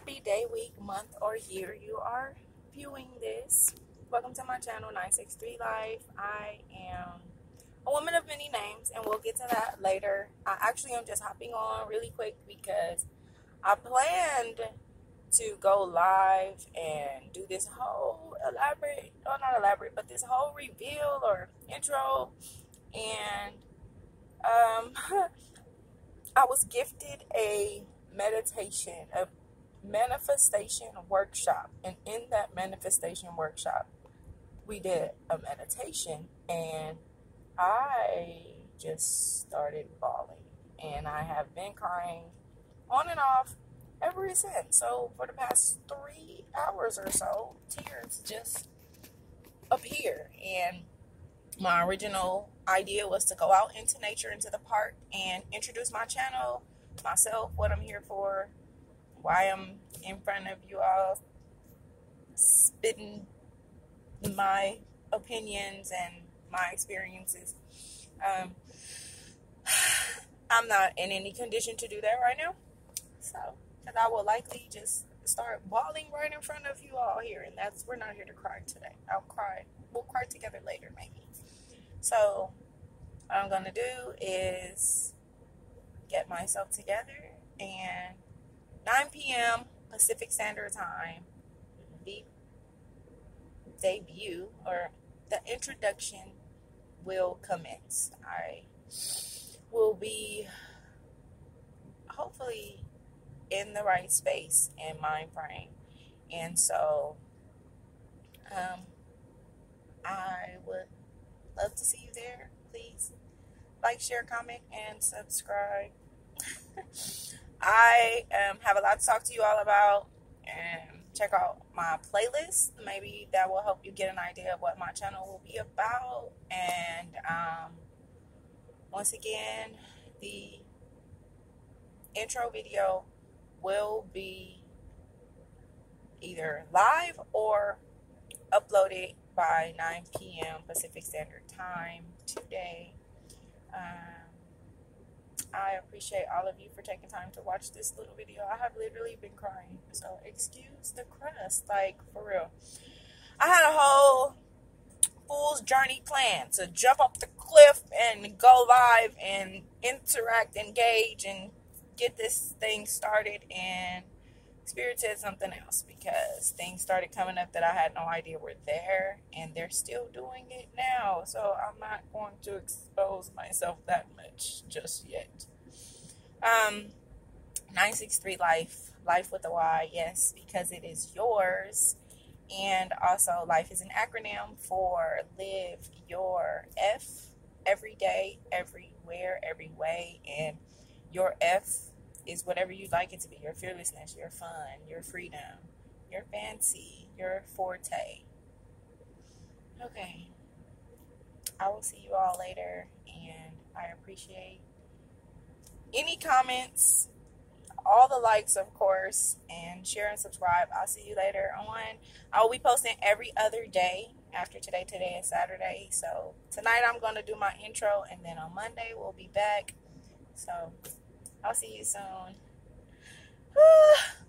happy day, week, month, or year you are viewing this. Welcome to my channel, 963 LYFE. I am a woman of many names, and we'll get to that later. I actually am just hopping on really quick because I planned to go live and do this whole elaborate, oh, not elaborate, but this whole reveal or intro. And um, I was gifted a meditation, a manifestation workshop. And in that manifestation workshop, we did a meditation and I just started bawling. And I have been crying on and off ever since. So for the past three hours or so, tears just appear. And my original idea was to go out into nature, into the park, and introduce my channel, myself, what I'm here for, why I'm in front of you all, spitting my opinions and my experiences. Um, I'm not in any condition to do that right now. So, because I will likely just start bawling right in front of you all here. And that's, we're not here to cry today. I'll cry. We'll cry together later, maybe. So, what I'm going to do is get myself together and 9 p.m. Pacific Standard Time, the debut or the introduction will commence. I will be hopefully in the right space and mind frame. And so um, I would love to see you there. Please like, share, comment, and subscribe. I um, have a lot to talk to you all about. And check out my playlist. Maybe that will help you get an idea of what my channel will be about. And um, once again, the intro video will be either live or uploaded by 9 p.m. Pacific Standard Time today. Um, I appreciate all of you for taking time to watch this little video. I have literally been crying, so excuse the crust, like for real. I had a whole fool's journey plan to jump up the cliff and go live and interact, engage, and get this thing started. And Spirit said something else because things started coming up that I had no idea were there, and they're still doing it now. So I'm not going to expose myself that much just yet. Um, 963 LYFE, Life with a Y, yes, because it is yours. And also, life is an acronym for live your F every day, everywhere, every way. And your F is whatever you'd like it to be your fearlessness, your fun, your freedom, your fancy, your forte. Okay. I will see you all later, and I appreciate any comments, all the likes, of course, and share and subscribe. I'll see you later on. I will be posting every other day after today. Today is Saturday. So tonight I'm going to do my intro, and then on Monday we'll be back. So I'll see you soon.